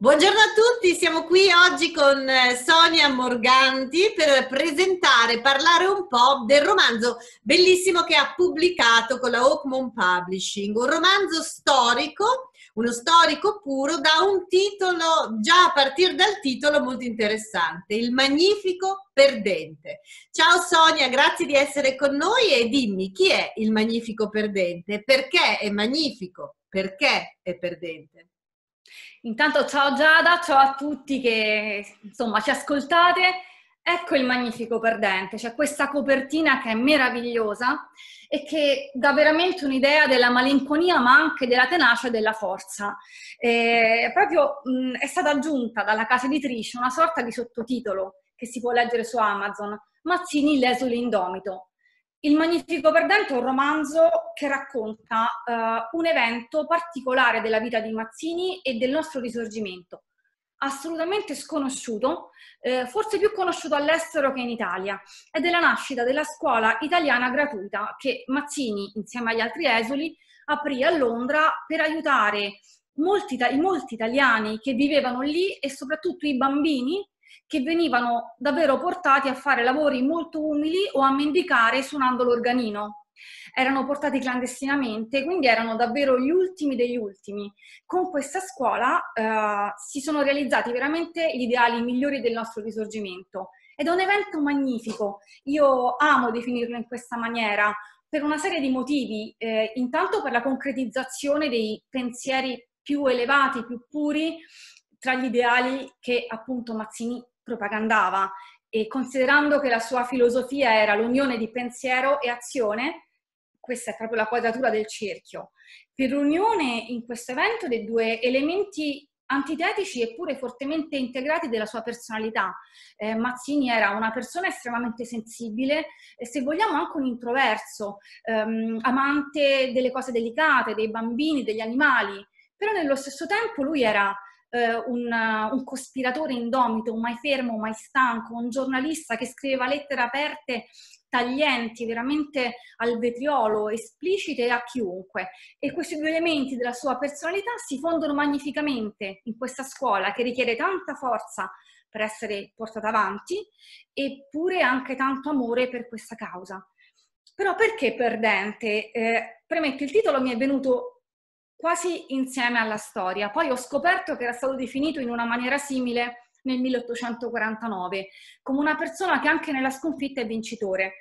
Buongiorno a tutti, siamo qui oggi con eh, Sonia Morganti per presentare, parlare un po' del romanzo bellissimo che ha pubblicato con la Oakmont Publishing, un romanzo storico, uno storico puro da un titolo, già a partire dal titolo molto interessante, Il Magnifico Perdente. Ciao Sonia, grazie di essere con noi e dimmi chi è il Magnifico Perdente, perché è magnifico, perché è perdente. Intanto ciao Giada, ciao a tutti che insomma ci ascoltate. Ecco il magnifico perdente, c'è questa copertina che è meravigliosa e che dà veramente un'idea della malinconia ma anche della tenacia e della forza. E proprio mh, è stata aggiunta dalla casa editrice una sorta di sottotitolo che si può leggere su Amazon, Mazzini l'esule indomito. Il Magnifico Perdente è un romanzo che racconta uh, un evento particolare della vita di Mazzini e del nostro risorgimento, assolutamente sconosciuto, eh, forse più conosciuto all'estero che in Italia, è della nascita della scuola italiana gratuita che Mazzini, insieme agli altri esuli, aprì a Londra per aiutare molti, i molti italiani che vivevano lì e soprattutto i bambini che venivano davvero portati a fare lavori molto umili o a mendicare suonando l'organino. Erano portati clandestinamente, quindi erano davvero gli ultimi degli ultimi. Con questa scuola eh, si sono realizzati veramente gli ideali migliori del nostro risorgimento. Ed è un evento magnifico, io amo definirlo in questa maniera, per una serie di motivi, eh, intanto per la concretizzazione dei pensieri più elevati, più puri, tra gli ideali che appunto Mazzini propagandava e considerando che la sua filosofia era l'unione di pensiero e azione, questa è proprio la quadratura del cerchio. Per l'unione in questo evento dei due elementi antitetici eppure fortemente integrati della sua personalità. Eh, Mazzini era una persona estremamente sensibile e se vogliamo anche un introverso, ehm, amante delle cose delicate, dei bambini, degli animali, però nello stesso tempo lui era eh, un, un, cospiratore indomito, mai fermo, mai stanco, un giornalista che scriveva lettere aperte taglienti, veramente al vetriolo, esplicite a chiunque. E questi due elementi della sua personalità si fondono magnificamente in questa scuola che richiede tanta forza per essere portata avanti, eppure anche tanto amore per questa causa. Però perché perdente? Eh, premetto, il titolo mi è venuto quasi insieme alla storia. Poi ho scoperto che era stato definito in una maniera simile nel 1849, come una persona che anche nella sconfitta è vincitore.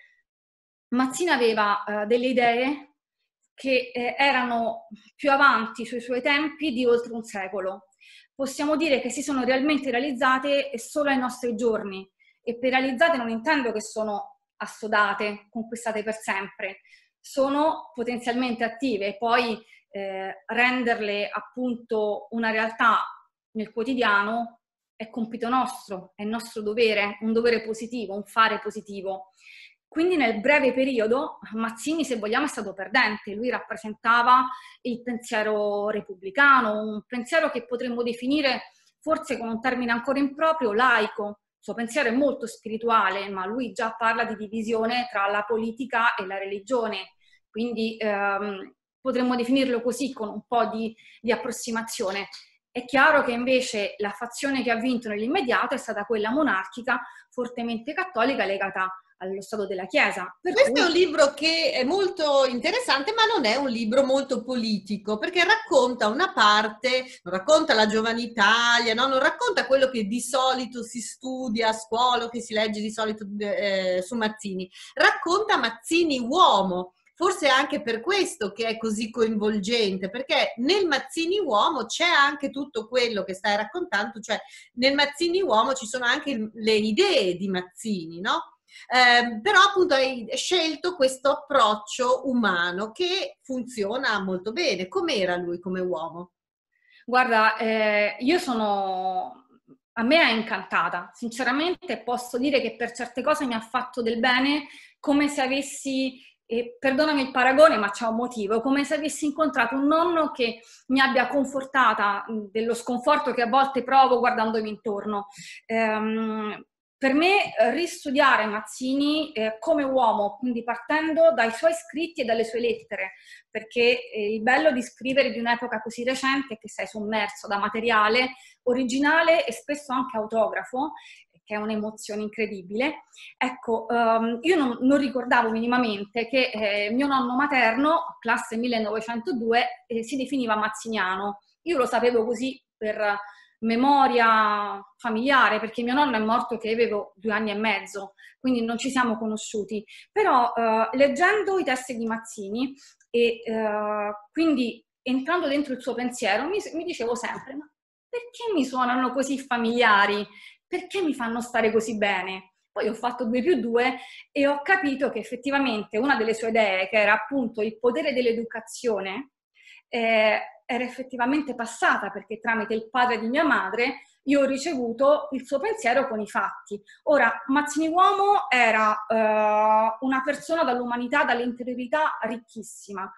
Mazzini aveva eh, delle idee che eh, erano più avanti sui suoi tempi di oltre un secolo. Possiamo dire che si sono realmente realizzate solo ai nostri giorni e per realizzate non intendo che sono assodate, conquistate per sempre, sono potenzialmente attive. Poi eh, renderle appunto una realtà nel quotidiano è compito nostro, è nostro dovere, un dovere positivo, un fare positivo. Quindi nel breve periodo Mazzini, se vogliamo, è stato perdente. Lui rappresentava il pensiero repubblicano, un pensiero che potremmo definire, forse con un termine ancora improprio, laico. Il suo pensiero è molto spirituale, ma lui già parla di divisione tra la politica e la religione. Quindi ehm, potremmo definirlo così con un po' di, di approssimazione. È chiaro che invece la fazione che ha vinto nell'immediato è stata quella monarchica, fortemente cattolica, legata allo Stato della Chiesa. Per Questo cui... è un libro che è molto interessante, ma non è un libro molto politico, perché racconta una parte, non racconta la giovane Italia, no? non racconta quello che di solito si studia a scuola, che si legge di solito eh, su Mazzini, racconta Mazzini uomo, Forse anche per questo che è così coinvolgente, perché nel Mazzini uomo c'è anche tutto quello che stai raccontando, cioè nel Mazzini uomo ci sono anche le idee di Mazzini, no? Eh, però appunto hai scelto questo approccio umano che funziona molto bene. Com'era lui come uomo? Guarda, eh, io sono a me è incantata, sinceramente posso dire che per certe cose mi ha fatto del bene, come se avessi e perdonami il paragone, ma c'è un motivo, come se avessi incontrato un nonno che mi abbia confortata dello sconforto che a volte provo guardandomi intorno. Ehm, per me eh, ristudiare Mazzini eh, come uomo, quindi partendo dai suoi scritti e dalle sue lettere, perché eh, il bello di scrivere di un'epoca così recente è che sei sommerso da materiale originale e spesso anche autografo, che è un'emozione incredibile. Ecco, um, io non, non, ricordavo minimamente che eh, mio nonno materno, classe 1902, eh, si definiva mazziniano. Io lo sapevo così per memoria familiare, perché mio nonno è morto che avevo due anni e mezzo, quindi non ci siamo conosciuti. Però eh, leggendo i testi di Mazzini e eh, quindi entrando dentro il suo pensiero, mi, mi dicevo sempre, ma perché mi suonano così familiari? Perché mi fanno stare così bene? Poi ho fatto 2 più 2 e ho capito che effettivamente una delle sue idee, che era appunto il potere dell'educazione, eh, era effettivamente passata perché tramite il padre di mia madre io ho ricevuto il suo pensiero con i fatti. Ora, Mazzini Uomo era uh, una persona dall'umanità, dall'interiorità ricchissima.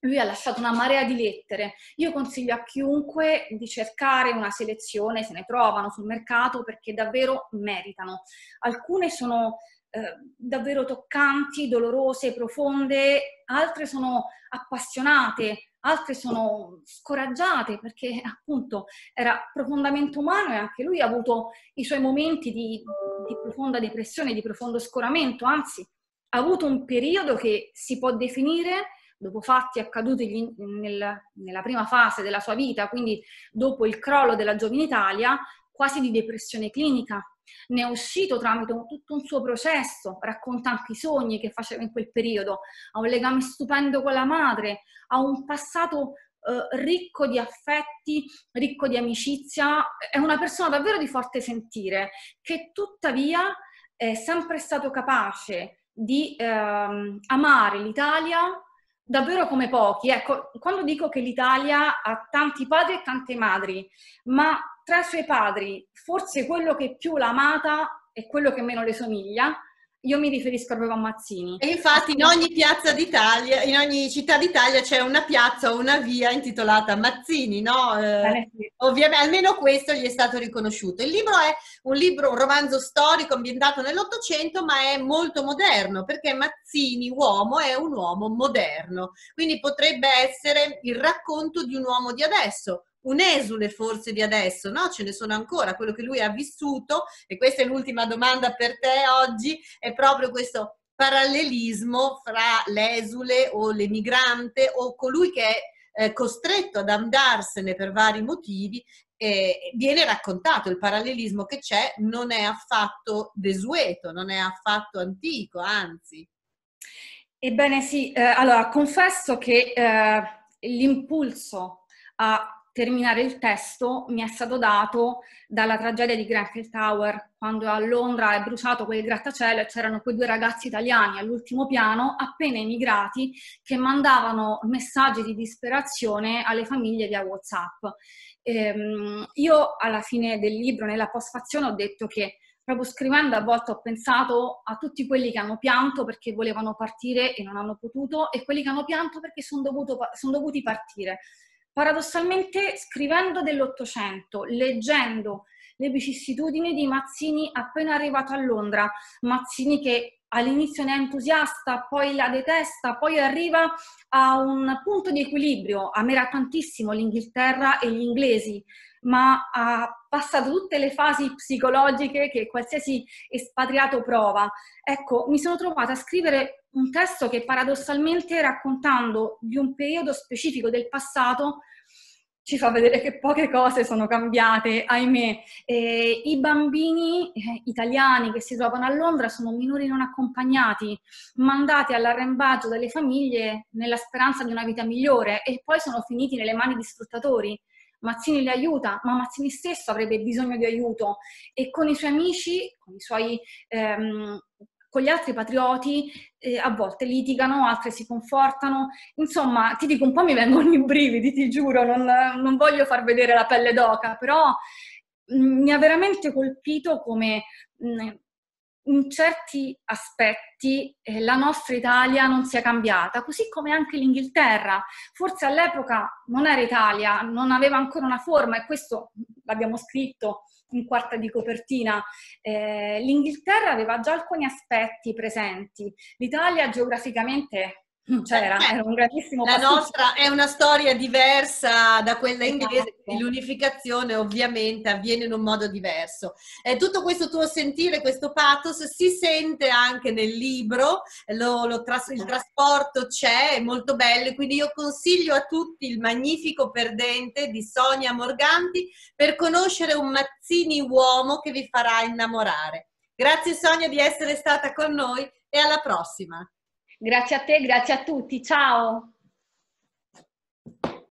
Lui ha lasciato una marea di lettere. Io consiglio a chiunque di cercare una selezione, se ne trovano sul mercato, perché davvero meritano. Alcune sono eh, davvero toccanti, dolorose, profonde, altre sono appassionate, altre sono scoraggiate perché appunto era profondamente umano e anche lui ha avuto i suoi momenti di, di profonda depressione, di profondo scoramento, anzi ha avuto un periodo che si può definire dopo fatti accaduti nel, nella prima fase della sua vita, quindi dopo il crollo della giovine Italia, quasi di depressione clinica, ne è uscito tramite un, tutto un suo processo, racconta anche i sogni che faceva in quel periodo, ha un legame stupendo con la madre, ha un passato eh, ricco di affetti, ricco di amicizia, è una persona davvero di forte sentire, che tuttavia è sempre stato capace di ehm, amare l'Italia davvero come pochi. Ecco, quando dico che l'Italia ha tanti padri e tante madri, ma tra i suoi padri, forse quello che più l'ha amata e quello che meno le somiglia, io mi riferisco proprio a Mazzini. E infatti in ogni piazza d'Italia, in ogni città d'Italia c'è una piazza o una via intitolata Mazzini, no? Eh, ovviamente, almeno questo gli è stato riconosciuto. Il libro è un libro, un romanzo storico ambientato nell'Ottocento, ma è molto moderno, perché Mazzini, uomo, è un uomo moderno. Quindi potrebbe essere il racconto di un uomo di adesso, un esule forse di adesso, no? Ce ne sono ancora, quello che lui ha vissuto, e questa è l'ultima domanda per te oggi, è proprio questo parallelismo fra l'esule o l'emigrante o colui che è eh, costretto ad andarsene per vari motivi eh, viene raccontato, il parallelismo che c'è non è affatto desueto, non è affatto antico, anzi. Ebbene sì, eh, allora confesso che eh, l'impulso a terminare il testo mi è stato dato dalla tragedia di Grenfell Tower, quando a Londra è bruciato quel grattacielo e c'erano quei due ragazzi italiani all'ultimo piano, appena emigrati, che mandavano messaggi di disperazione alle famiglie via WhatsApp. Ehm, io alla fine del libro, nella postfazione, ho detto che proprio scrivendo a volte ho pensato a tutti quelli che hanno pianto perché volevano partire e non hanno potuto e quelli che hanno pianto perché sono, sono dovuti partire Paradossalmente, scrivendo dell'Ottocento, leggendo le vicissitudini di Mazzini appena arrivato a Londra, Mazzini che all'inizio ne è entusiasta, poi la detesta, poi arriva a un punto di equilibrio, amera tantissimo l'Inghilterra e gli inglesi, ma ha passato tutte le fasi psicologiche che qualsiasi espatriato prova. Ecco, mi sono trovata a scrivere un testo che paradossalmente raccontando di un periodo specifico del passato ci fa vedere che poche cose sono cambiate, ahimè. Eh, I bambini eh, italiani che si trovano a Londra sono minori non accompagnati, mandati all'arrembaggio dalle famiglie nella speranza di una vita migliore e poi sono finiti nelle mani di sfruttatori. Mazzini li aiuta, ma Mazzini stesso avrebbe bisogno di aiuto e con i suoi amici, con i suoi ehm, con gli altri patrioti eh, a volte litigano, altre si confortano. Insomma, ti dico, un po' mi vengono i brividi, ti giuro, non, non voglio far vedere la pelle d'oca, però mh, mm, mi ha veramente colpito come mh, mm, in certi aspetti eh, la nostra Italia non sia cambiata, così come anche l'Inghilterra. Forse all'epoca non era Italia, non aveva ancora una forma e questo l'abbiamo scritto in quarta di copertina. Eh, L'Inghilterra aveva già alcuni aspetti presenti, l'Italia geograficamente cioè, era un grandissimo La pasticcio. nostra è una storia diversa da quella inglese, esatto. l'unificazione ovviamente avviene in un modo diverso. E tutto questo tuo sentire, questo pathos si sente anche nel libro, lo, lo tras- il trasporto c'è, è molto bello, quindi io consiglio a tutti il magnifico perdente di Sonia Morganti per conoscere un Mazzini uomo che vi farà innamorare. Grazie Sonia di essere stata con noi e alla prossima. Grazie a te, grazie a tutti, ciao!